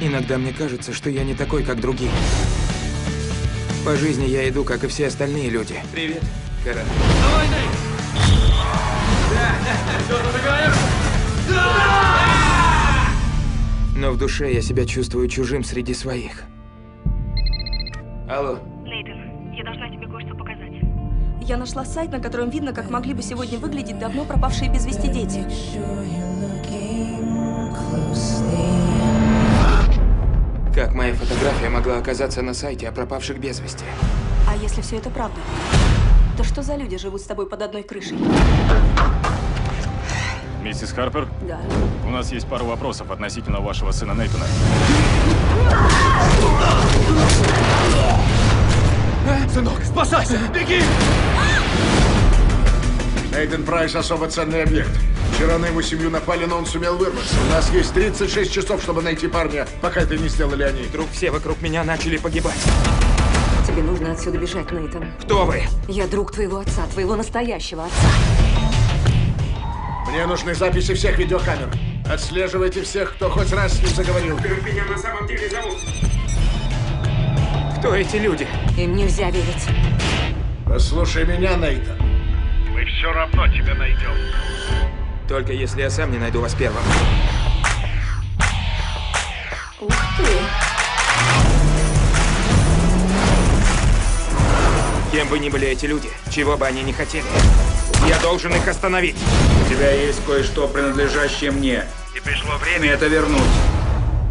Иногда мне кажется, что я не такой, как другие. По жизни я иду, как и все остальные люди. Привет, Кара. Но в душе я себя чувствую чужим среди своих. Алло, Нейтан, я должна тебе кое-что показать. Я нашла сайт, на котором видно, как могли бы сегодня выглядеть давно пропавшие без вести дети. Могла оказаться на сайте о пропавших без вести? А если все это правда? То что за люди живут с тобой под одной крышей? Миссис Харпер, Да. у нас есть пару вопросов относительно вашего сына Нейтана. Сынок, спасайся! Беги! Эйден Прайс особо ценный объект. Вчера на его семью напали, но он сумел вырваться. У нас есть 36 часов, чтобы найти парня, пока это не сделали они. Вдруг все вокруг меня начали погибать. Тебе нужно отсюда бежать, Нейтан. Кто вы? Я друг твоего отца, твоего настоящего отца. Мне нужны записи всех видеокамер. Отслеживайте всех, кто хоть раз с ним заговорил. меня на самом деле зовут? Кто эти люди? Им нельзя верить. Послушай меня, Нейтан. Мы все равно тебя найдем. Только если я сам не найду вас первым. Ух ты! Кем бы ни были эти люди, чего бы они ни хотели, я должен их остановить. У тебя есть кое-что, принадлежащее мне. И пришло время. Это вернуть.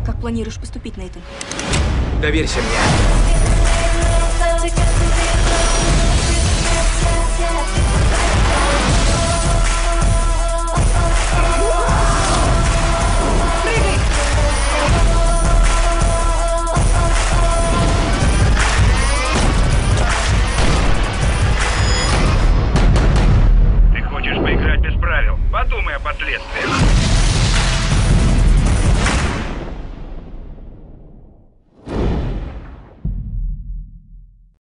Как планируешь поступить, Нейтан? Доверься мне. 这里也是没人了